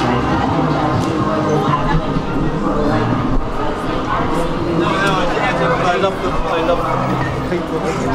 I, I love the, I love the people.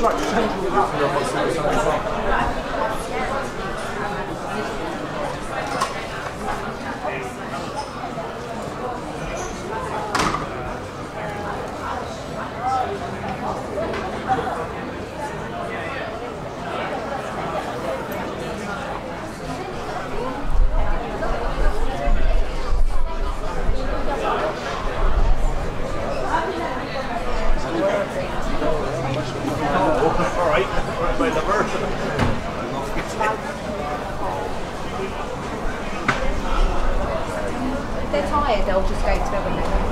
All Tired, they'll just go to bed when they're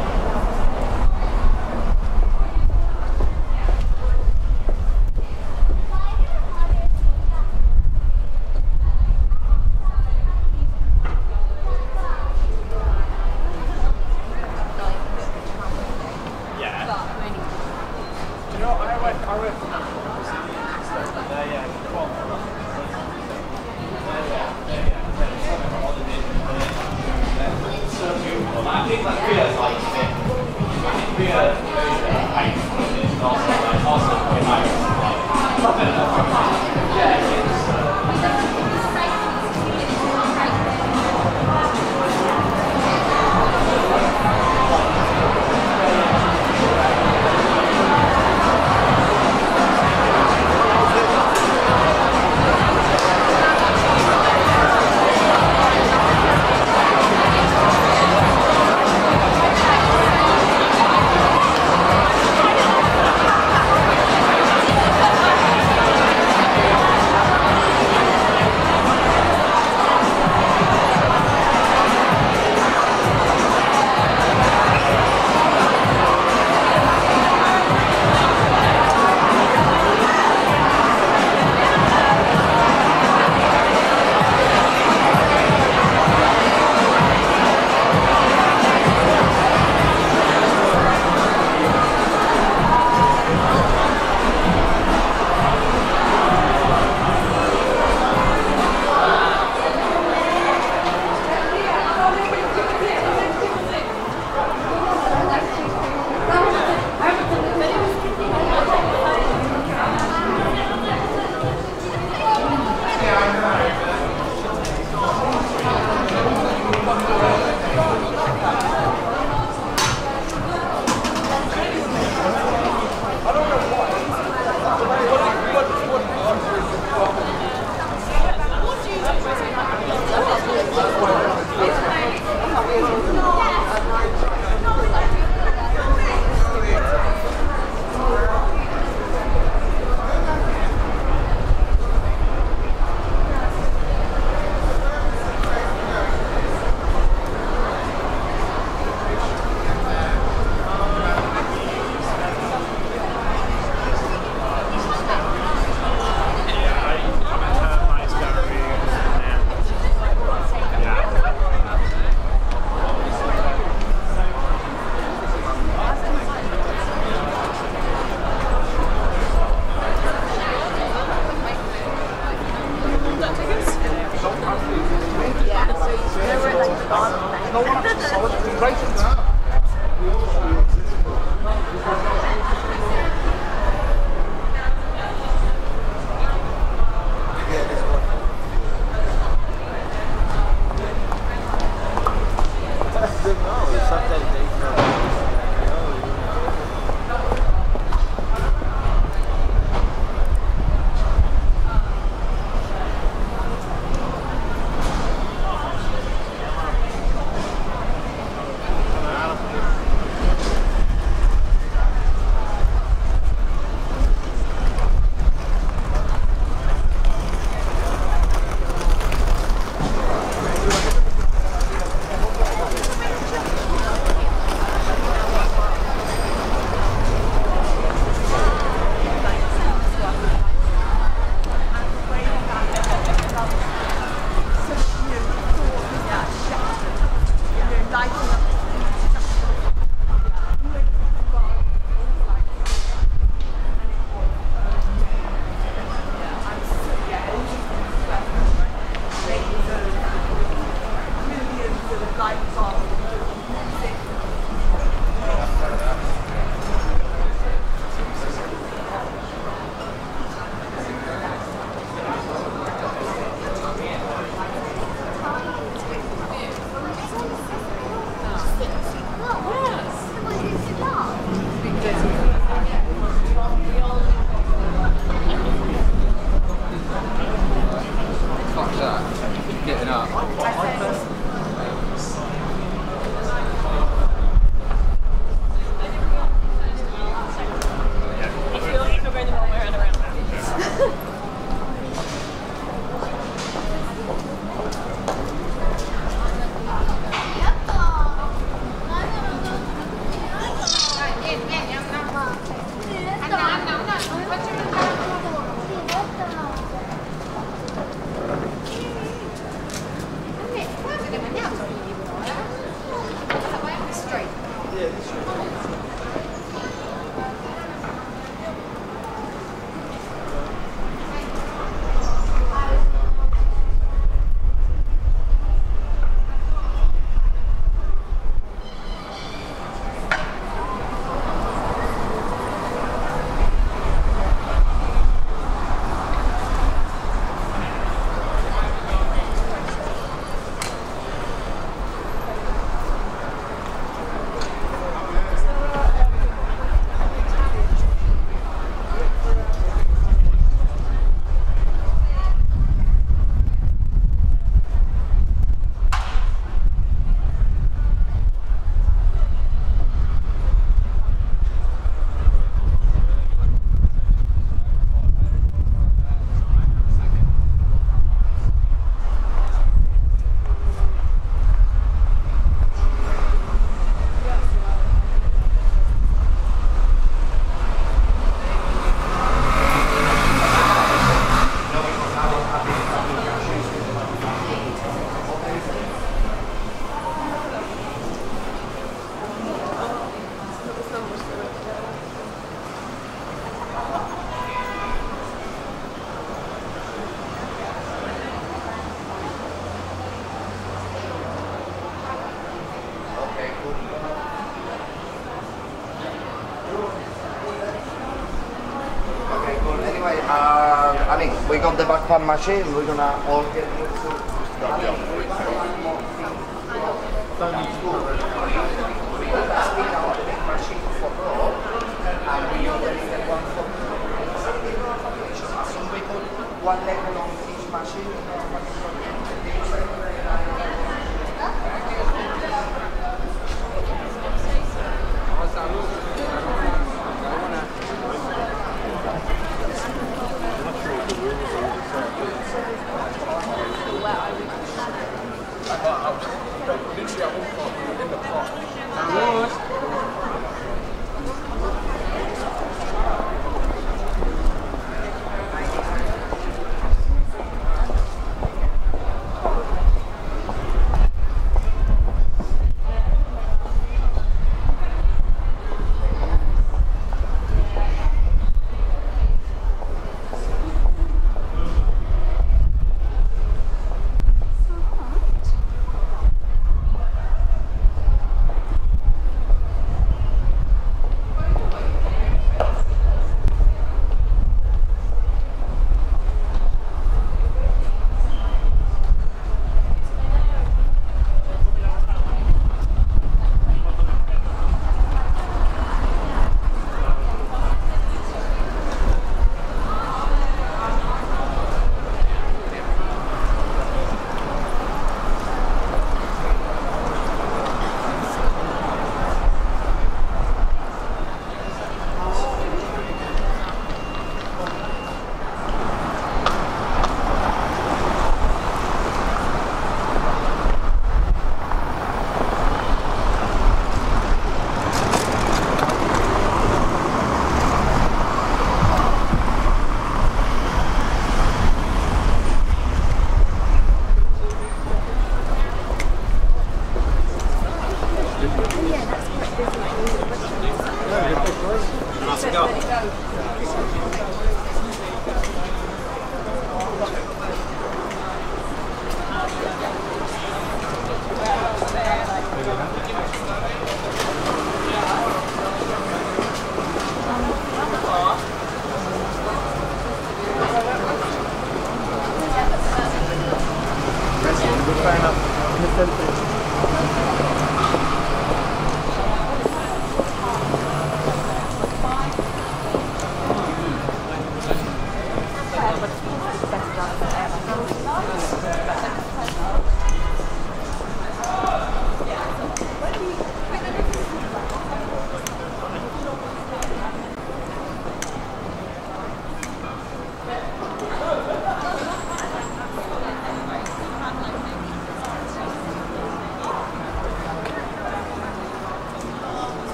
pace, noi non ha organ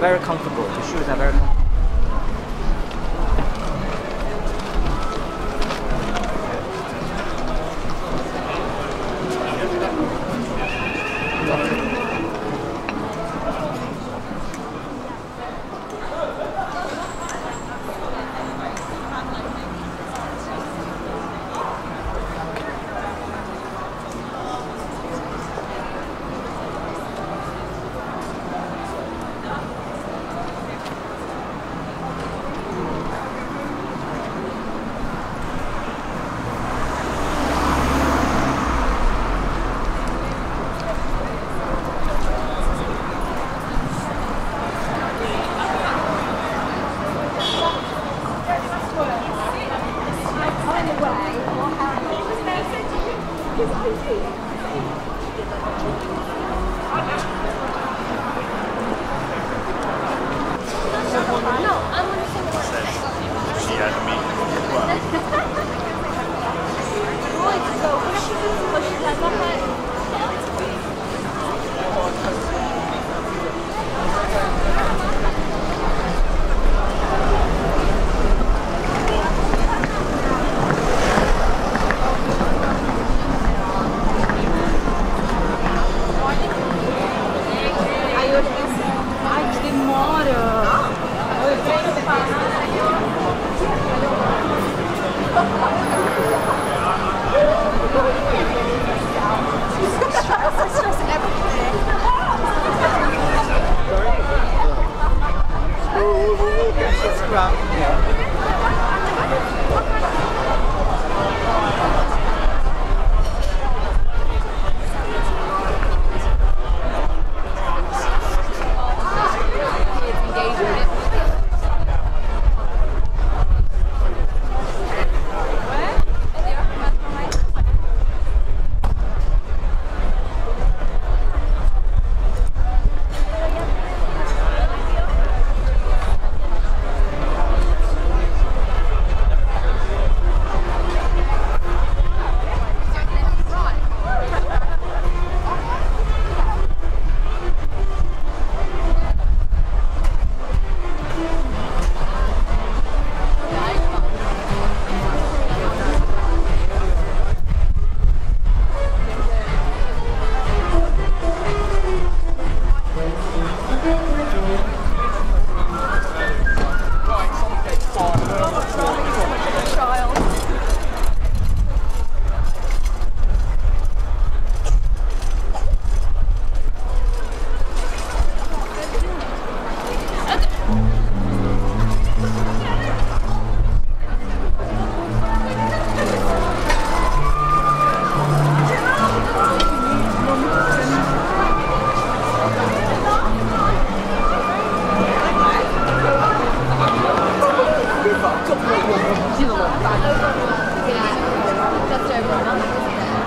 very comfortable. The shoes are very comfortable.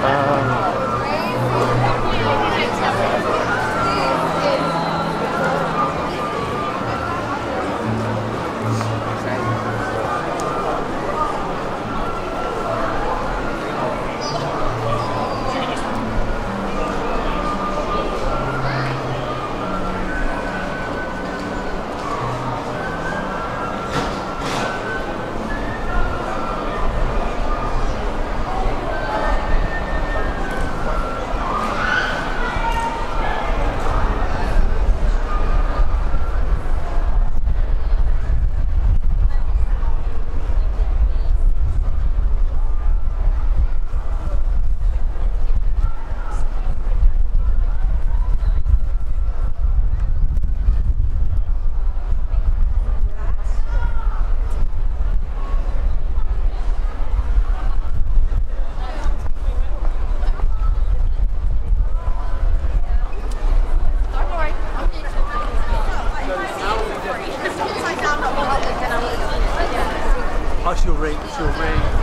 Um, now she'll ring, she'll ring.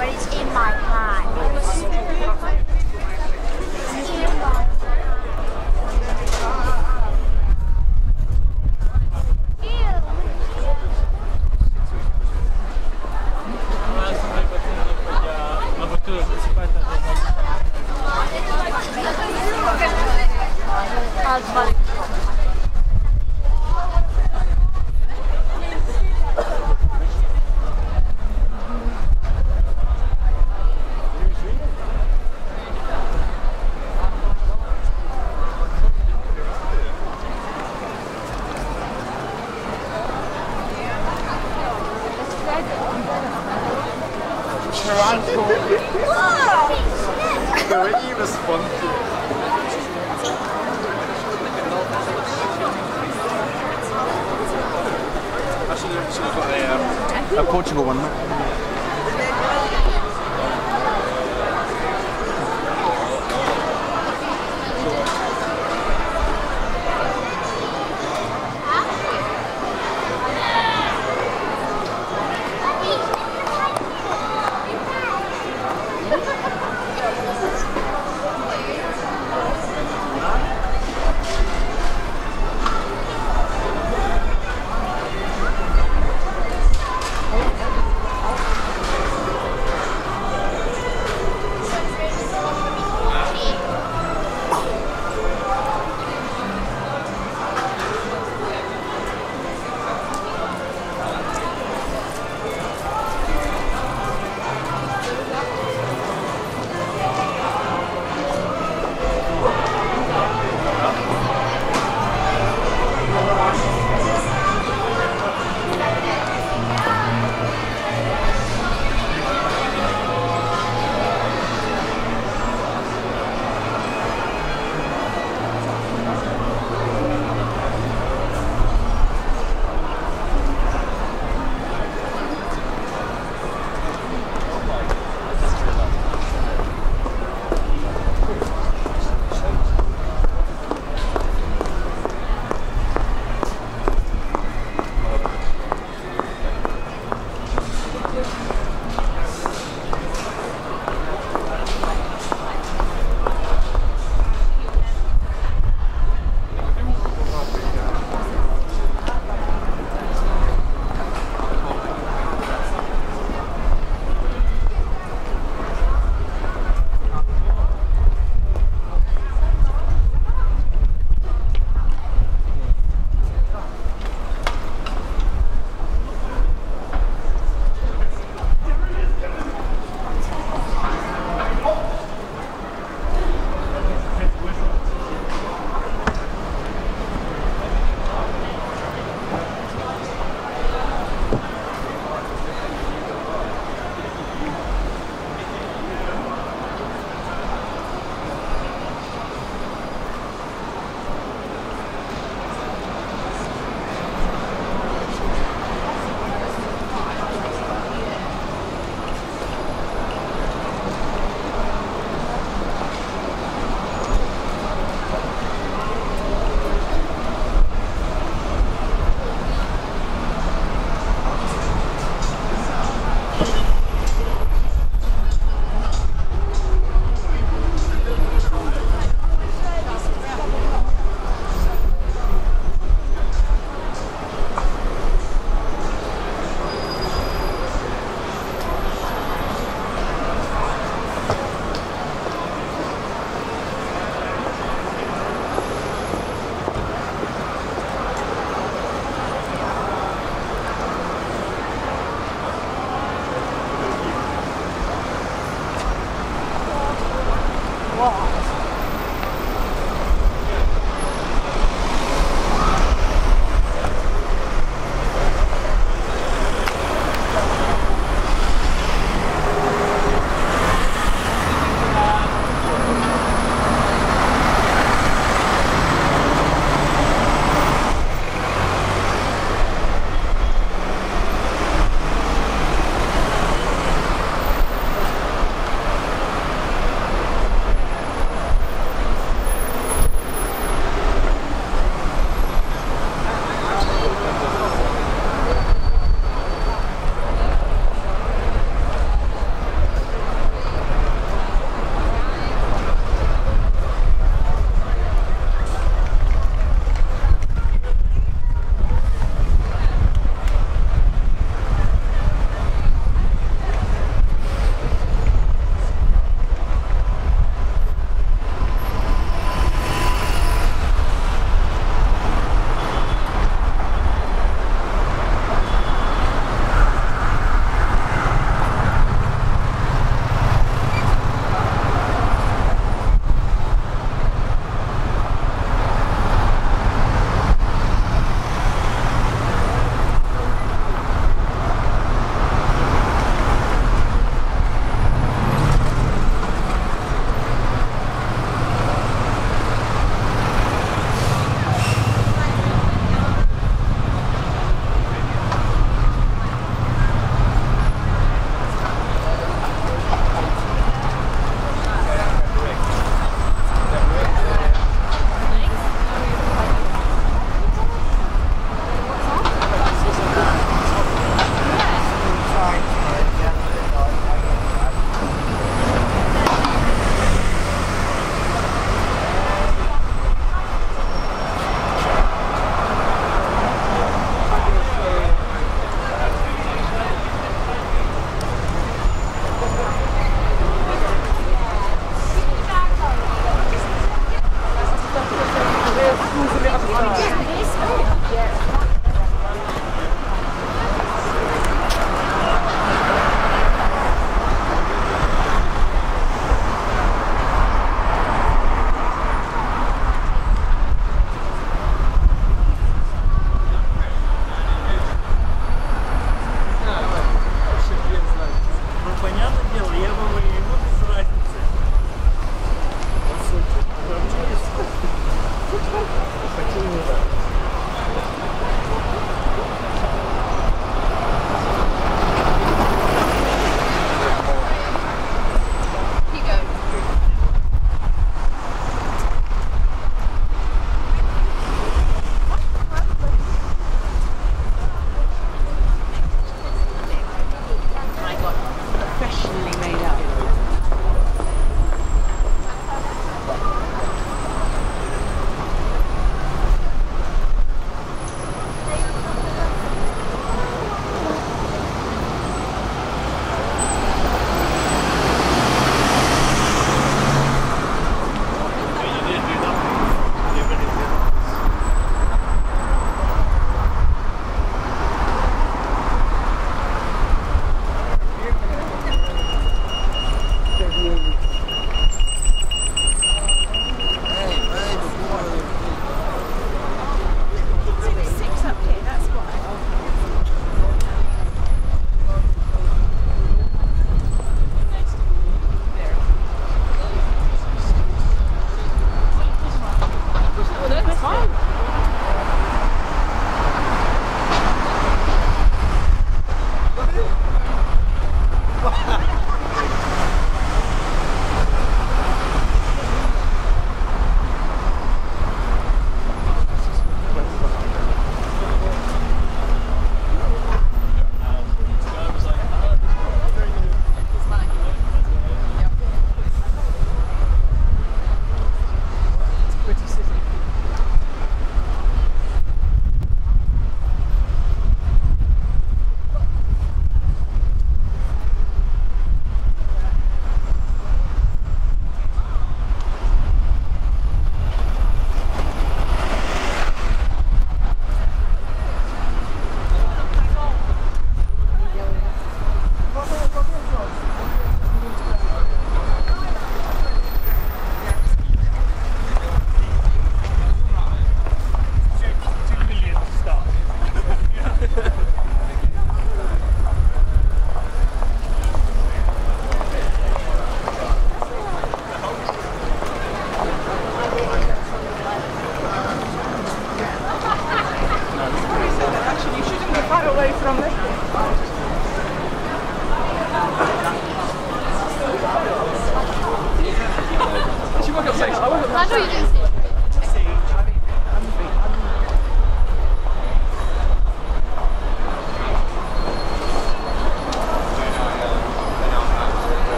when it's in my